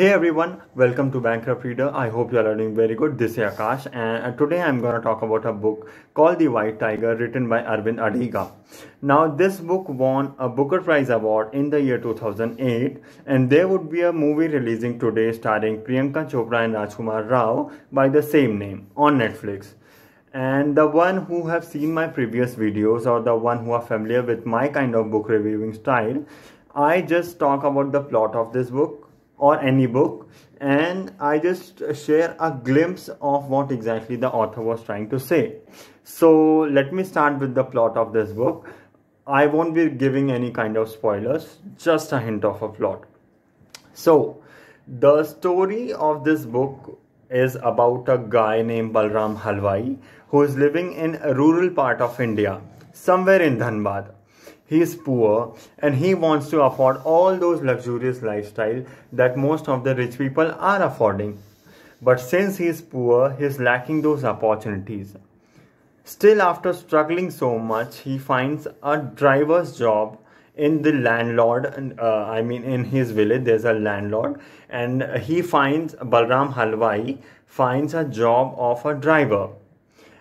Hey everyone, welcome to Bankrupt Reader. I hope you are doing very good. This is Akash and uh, today I'm going to talk about a book called The White Tiger written by Aravind Adiga. Now this book won a Booker Prize award in the year 2008 and there would be a movie releasing today starring Priyanka Chopra and Rajkumar Rao by the same name on Netflix. And the one who have seen my previous videos or the one who are familiar with my kind of book reviewing style, I just talk about the plot of this book or any book and I just share a glimpse of what exactly the author was trying to say. So let me start with the plot of this book. I won't be giving any kind of spoilers, just a hint of a plot. So the story of this book is about a guy named Balram Halwai who is living in a rural part of India, somewhere in Dhanbad he is poor and he wants to afford all those luxurious lifestyle that most of the rich people are affording. But since he is poor he is lacking those opportunities. Still after struggling so much he finds a driver's job in the landlord uh, i mean in his village there's a landlord and he finds balram halwai finds a job of a driver.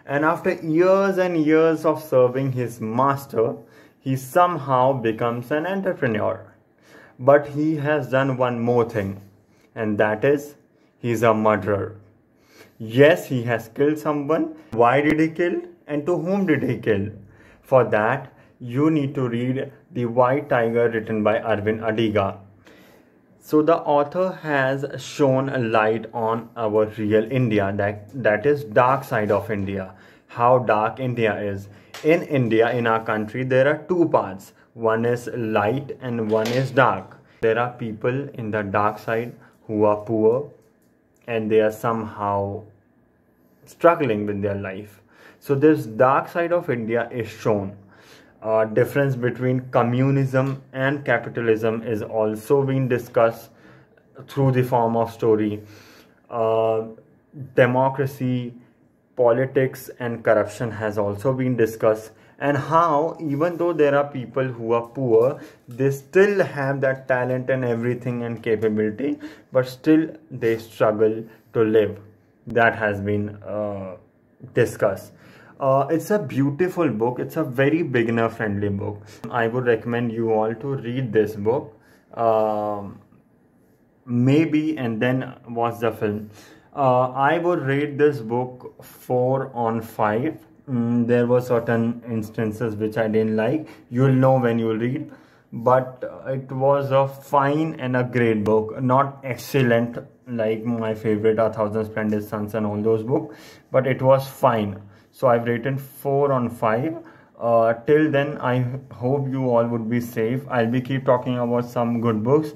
And after years and years of serving his master he somehow becomes an entrepreneur. But he has done one more thing, and that is he's a murderer. Yes, he has killed someone. Why did he kill? And to whom did he kill? For that, you need to read The White Tiger written by Aravind Adiga. So the author has shown a light on our real India, that, that is dark side of India, how dark India is in India, in our country, there are two parts. One is light and one is dark. There are people in the dark side who are poor and they are somehow struggling with their life. So this dark side of India is shown. Uh, difference between communism and capitalism is also being discussed through the form of story. Uh, democracy politics and corruption has also been discussed. And how even though there are people who are poor they still have that talent and everything and capability but still they struggle to live. That has been uh, discussed. Uh, it's a beautiful book. It's a very beginner friendly book. I would recommend you all to read this book. Um, maybe and then watch the film uh, I would rate this book 4 on 5. Mm, there were certain instances which I didn't like. You'll know when you read. But it was a fine and a great book. Not excellent like my favorite A Thousand Splendid Suns and all those books. But it was fine. So I've rated 4 on 5. Uh, till then, I hope you all would be safe. I'll be keep talking about some good books